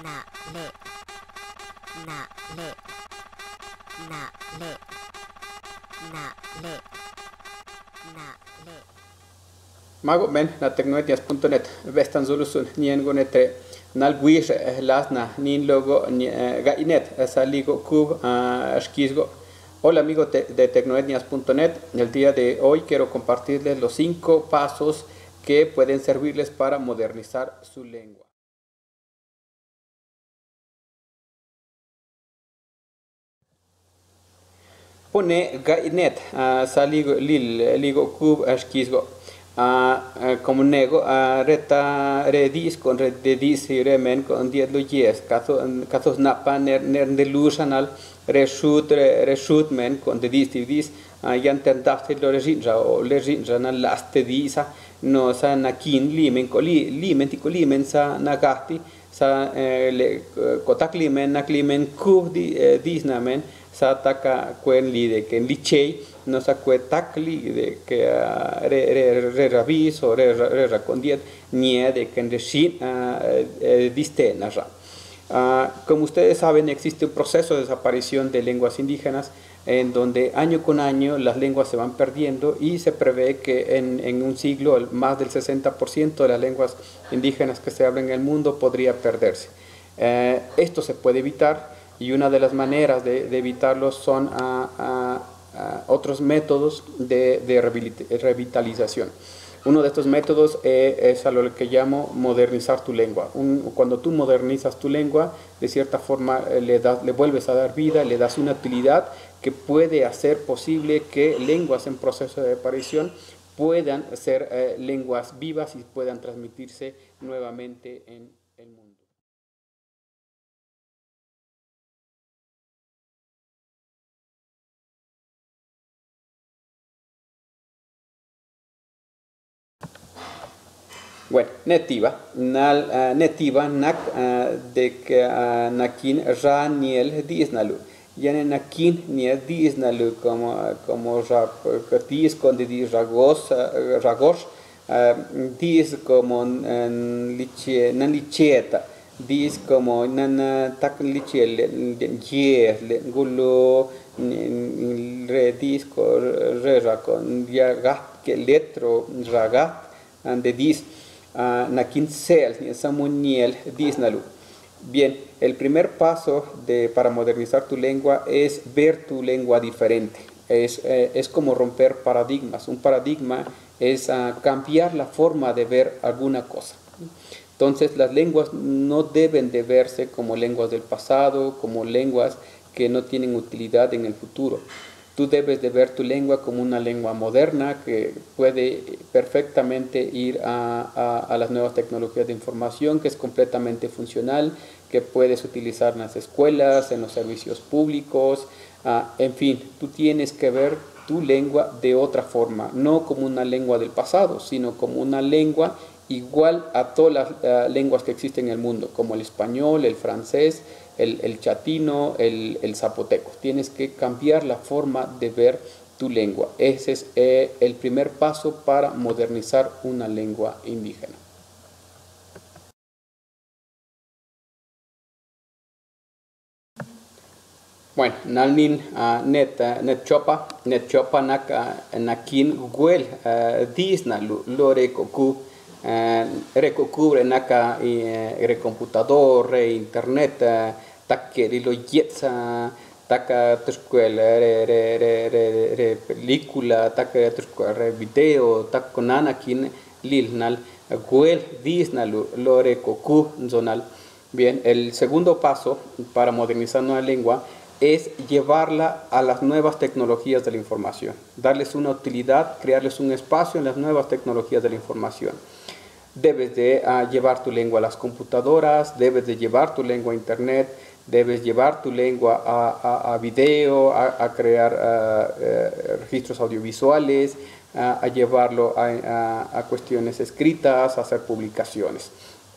na le na le na le na le na le Mago men na tecnoetias.net vestan solusun nien gonete nal guir lasna nin logo ga inet saligo cub ashkisgo Hola amigos de, tecnoetnias.net, el día de hoy quiero compartirles los cinco pasos que pueden servirles para modernizar su lengua. Pone gainet saligo lil ligo kub ashkisgo como nego reta redis con red de dis remen con diet lo yes. Caso casos napa ner ner delusional reshoot reshoot men con de dis dis. Yan tentaste lo rejinja o le rejinja na laste disa. No sa na kin limen ko li limen ti ko limen sa na gatti sa le kotak limen na limen kub di dis na men sa taka kwen li de ken li chei no sa kwe tak li de que re re re ravis o re re racondiet nie de ken de shin diste na ra como ustedes saben existe un proceso de desaparición de lenguas indígenas en donde año con año las lenguas se van perdiendo y se prevé que en, en un siglo más del 60% de las lenguas indígenas que se hablan en el mundo podría perderse. Eh, esto se puede evitar y una de las maneras de, de evitarlo son otros métodos de, revitalización. Uno de estos métodos es, es a lo que llamo modernizar tu lengua. Cuando tú modernizas tu lengua, de cierta forma le, das, le vuelves a dar vida, le das una utilidad que puede hacer posible que lenguas en proceso de aparición puedan ser eh, lenguas vivas y puedan transmitirse nuevamente en el mundo. Bueno, netiva, nal uh, nak uh, de uh, nakin ra niel disnalu. Yani nakin niel disnalu como como ra dis con dis ragos ragos dis como liche nan licheta dis como nan tak liche ye gulo re disco re ra con ya gat que letro ragat de dis uh, nakin sel samuniel disnalu. Bien, el primer paso de, para modernizar tu lengua es ver tu lengua diferente. Es, eh, es como romper paradigmas. Un paradigma es uh, cambiar la forma de ver alguna cosa. Entonces las lenguas no deben de verse como lenguas del pasado, como lenguas que no tienen utilidad en el futuro. Tú debes de ver tu lengua como una lengua moderna que puede perfectamente ir a, a, las nuevas tecnologías de información, que es completamente funcional, que puedes utilizar en las escuelas, en los servicios públicos, uh, en fin, tú tienes que ver tu lengua de otra forma, no como una lengua del pasado, sino como una lengua igual a todas las uh, lenguas que existen en el mundo, como el español, el francés, el, chatino, el, zapoteco. Tienes que cambiar la forma de ver tu lengua. Ese es eh, el primer paso para modernizar una lengua indígena. Bueno, nalnin uh, net net nakin guel disna lore uh, recocubre naka uh, re computador re internet uh, takke li lo yetsa taka tuskuel re re re re re película taka tuskuel re video takko nanakin lilnal guel disna lore koku zonal bien el segundo paso para modernizar una lengua es llevarla a las nuevas tecnologías de la información, darles una utilidad, crearles un espacio en las nuevas tecnologías de la información. Debes de uh, llevar tu lengua a las computadoras, debes de llevar tu lengua a internet, debes llevar tu lengua a, video, a, crear uh, uh, registros audiovisuales, a llevarlo a, cuestiones escritas, a hacer publicaciones.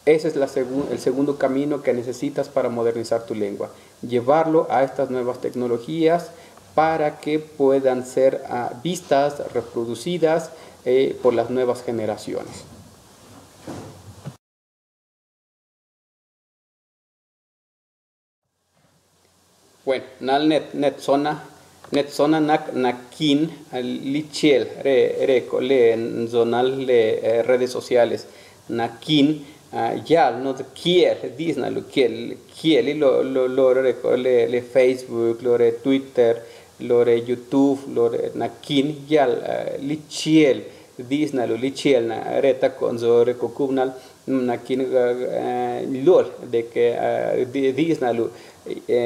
Ese es el segundo camino que necesitas para modernizar tu lengua. Llevarlo a estas nuevas tecnologías para que puedan ser vistas, reproducidas eh, por las nuevas generaciones. Bueno, nal net net zona net zona nak nakin lichiel re re le zonal le eh, redes sociales. Nakin uh, ya no kiel disna lo kiel kiel lo lo lo le, Facebook lo re Twitter lo re YouTube lo re nakin ya uh, lichiel disna lo lichiel na reta con zo re kokubnal nakin uh, lol de que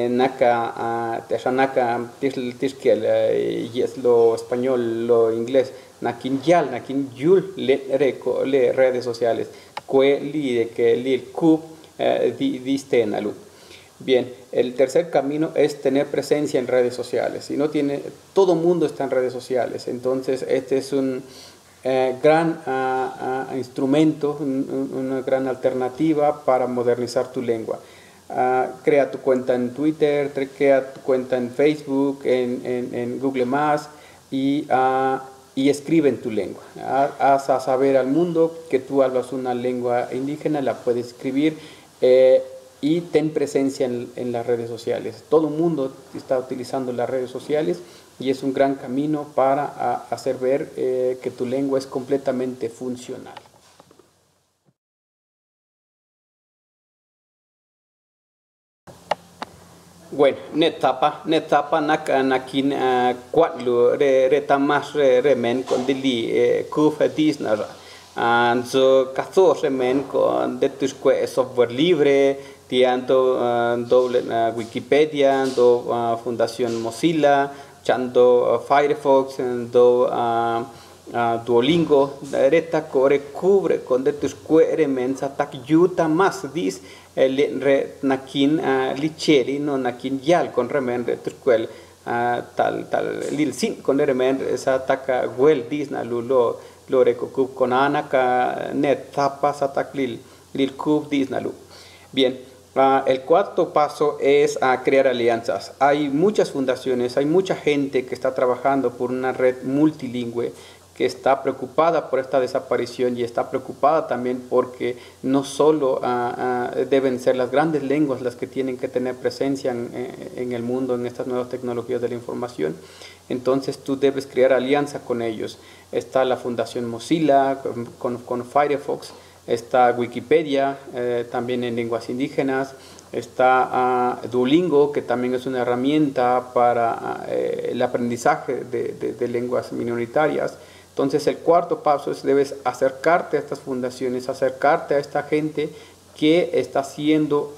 naka teshanaka tiskel yes lo español lo inglés. Nakin yal nakin yul le reco le redes sociales. Que li de que li cub diste alu bien el tercer camino es tener presencia en redes sociales. Y no tiene todo mundo está en redes sociales. Entonces este es un eh, gran uh, uh, instrumento, un, una gran alternativa para modernizar tu lengua. Uh, crea tu cuenta en Twitter, crea tu cuenta en Facebook, en, Google Más y, uh, y, escribe en tu lengua. Haz a saber al mundo que tú hablas una lengua indígena, la puedes escribir eh, y ten presencia en, las redes sociales. Todo el mundo está utilizando las redes sociales y es un gran camino para hacer ver eh, que tu lengua es completamente funcional. Bueno, netapa, netapa nak nakin kuat lu re re tamas re re men kon dili kuf dis na anzo kazo re men kon de tus software libre tiando doble Wikipedia do Fundación Mozilla chando Firefox do Duolingo reta core cubre con de tus kwe men sa tak más dis re nakin licheri no nakin yal con remen re turquel tal tal lil sin con remen sa taka wel disna lulo lo re kup con anaka net tapa sa tak lil lil kup disna lu bien Uh, el cuarto paso es uh, crear alianzas. Hay muchas fundaciones, hay mucha gente que está trabajando por una red multilingüe que está preocupada por esta desaparición y está preocupada también porque no solo uh, uh, deben ser las grandes lenguas las que tienen que tener presencia en, eh, en, el mundo, en estas nuevas tecnologías de la información, entonces tú debes crear alianza con ellos. Está la Fundación Mozilla con, con Firefox, está Wikipedia eh, también en lenguas indígenas, está uh, Duolingo, que también es una herramienta para uh, el aprendizaje de lenguas minoritarias, entonces el cuarto paso es debes acercarte a estas fundaciones, acercarte a esta gente que está haciendo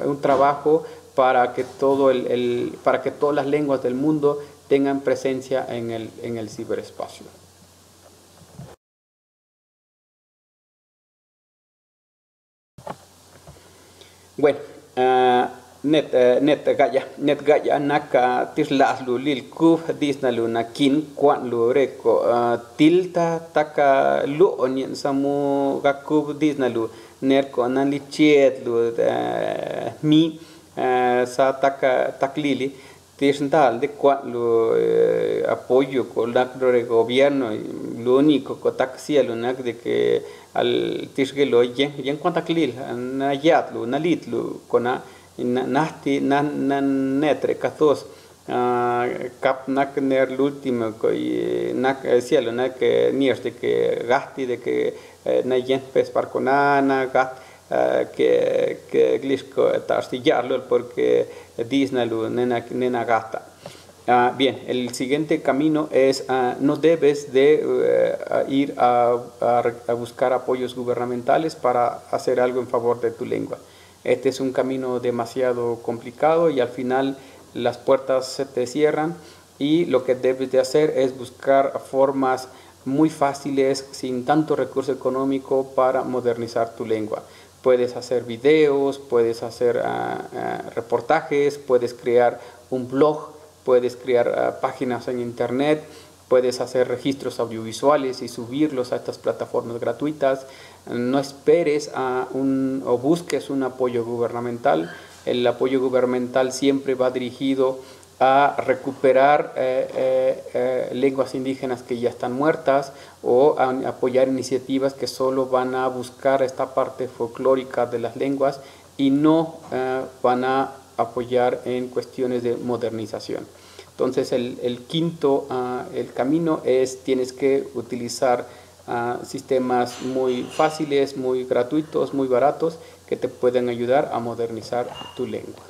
un trabajo para que, todo el, para que todas las lenguas del mundo tengan presencia en el, en el ciberespacio. Bueno, uh, net uh, net gaya net gaya naka tisla lu lil ku disna lu nakin kwan lu reko uh, tilta taka lu onien samu gaku disna lu ner ko nan li chet lu uh, mi sa taka taklili tisndal de kwan lu apoyo con la gobierno lo único cielo nak de que al tisgelo yen yen kwanta klil na yatlu na kona nahti nan netre kathos kap nak ner l'ultimo koi nak cielo nak nierte que gasti de que na yen pes parconana gat que que glisco tastillarlo porque disnalu nena nena gata Uh, bien, el siguiente camino es, uh, no debes de uh, ir a, a, a, buscar apoyos gubernamentales para hacer algo en favor de tu lengua. Este es un camino demasiado complicado y al final las puertas se te cierran y lo que debes de hacer es buscar formas muy fáciles, sin tanto recurso económico, para modernizar tu lengua. Puedes hacer videos, puedes hacer reportajes, puedes crear un blog puedes crear uh, páginas en internet, puedes hacer registros audiovisuales y subirlos a estas plataformas gratuitas. No esperes a un, o busques un apoyo gubernamental. El apoyo gubernamental siempre va dirigido a recuperar eh, eh, eh, lenguas indígenas que ya están muertas o a apoyar iniciativas que solo van a buscar esta parte folclórica de las lenguas y no van a apoyar en cuestiones de modernización. Entonces el, quinto, ah, el camino es tienes que utilizar ah, sistemas muy fáciles, muy gratuitos, muy baratos que te pueden ayudar a modernizar tu lengua.